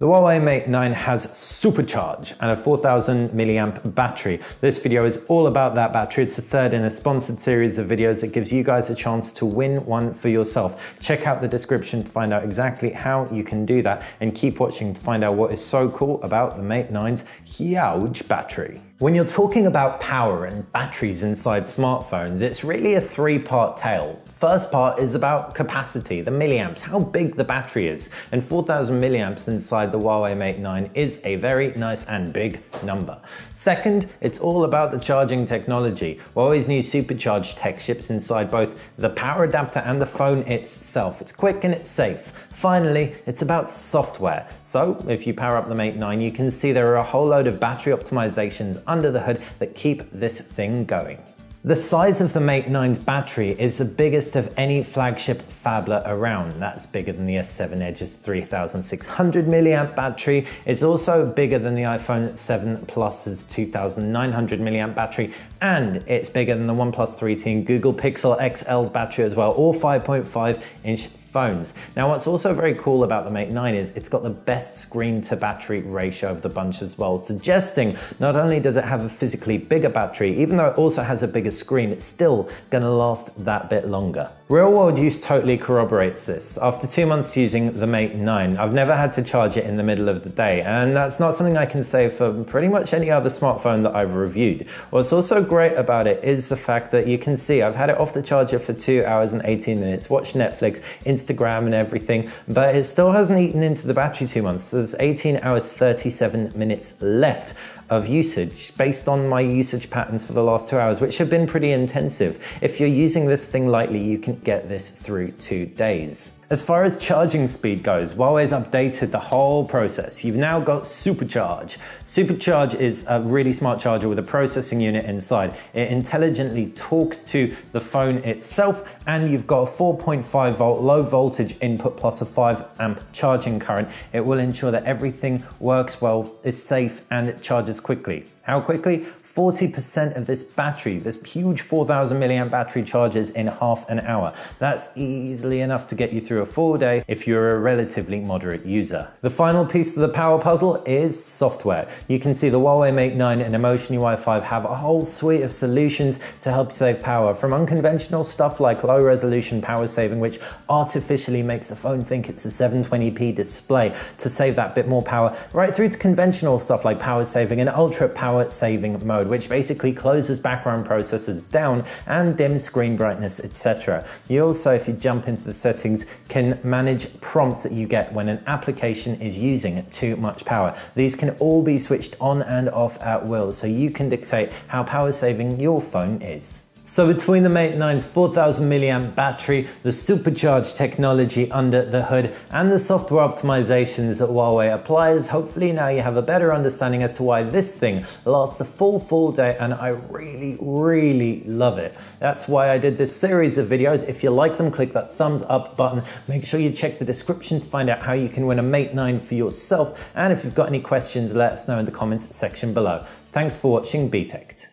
The Huawei Mate 9 has supercharge and a 4000 milliamp battery. This video is all about that battery. It's the third in a sponsored series of videos that gives you guys a chance to win one for yourself. Check out the description to find out exactly how you can do that and keep watching to find out what is so cool about the Mate 9's huge battery. When you're talking about power and batteries inside smartphones, it's really a three-part tale. First part is about capacity, the milliamps, how big the battery is. And 4000 milliamps inside the Huawei Mate 9 is a very nice and big number. Second, it's all about the charging technology. Huawei's new supercharged tech ships inside both the power adapter and the phone itself. It's quick and it's safe. Finally, it's about software. So if you power up the Mate 9, you can see there are a whole load of battery optimizations under the hood that keep this thing going. The size of the Mate 9's battery is the biggest of any flagship phablet around. That's bigger than the S7 Edge's 3600 milliamp battery. It's also bigger than the iPhone 7 Plus's 2900 milliamp battery, and it's bigger than the OnePlus 3T and Google Pixel XL's battery as well, all 5.5 inch phones. Now what's also very cool about the Mate 9 is it's got the best screen to battery ratio of the bunch as well, suggesting not only does it have a physically bigger battery, even though it also has a bigger screen, it's still gonna last that bit longer. Real world use totally corroborates this. After two months using the Mate 9, I've never had to charge it in the middle of the day, and that's not something I can say for pretty much any other smartphone that I've reviewed. What's also great about it is the fact that you can see I've had it off the charger for two hours and 18 minutes, watched Netflix, Instagram and everything, but it still hasn't eaten into the battery two months. There's 18 hours, 37 minutes left of usage based on my usage patterns for the last two hours, which have been pretty intensive. If you're using this thing lightly, you can get this through two days. As far as charging speed goes, Huawei's updated the whole process. You've now got Supercharge. Supercharge is a really smart charger with a processing unit inside. It intelligently talks to the phone itself, and you've got a 4.5 volt low voltage input plus a 5 amp charging current. It will ensure that everything works well, is safe, and it charges quickly. How quickly? 40% of this battery, this huge 4000 milliamp battery charges in half an hour. That's easily enough to get you through a full day if you're a relatively moderate user. The final piece of the power puzzle is software. You can see the Huawei Mate 9 and Emotion UI 5 have a whole suite of solutions to help save power from unconventional stuff like low resolution power saving, which artificially makes the phone think it's a 720p display to save that bit more power, right through to conventional stuff like power saving and ultra power saving mode mode, which basically closes background processes down and dims screen brightness, etc. You also, if you jump into the settings, can manage prompts that you get when an application is using too much power. These can all be switched on and off at will, so you can dictate how power saving your phone is. So between the Mate 9's 4000 milliamp battery, the supercharged technology under the hood, and the software optimizations that Huawei applies, hopefully now you have a better understanding as to why this thing lasts a full, full day, and I really, really love it. That's why I did this series of videos. If you like them, click that thumbs up button. Make sure you check the description to find out how you can win a Mate 9 for yourself. And if you've got any questions, let us know in the comments section below. Thanks for watching BTECT.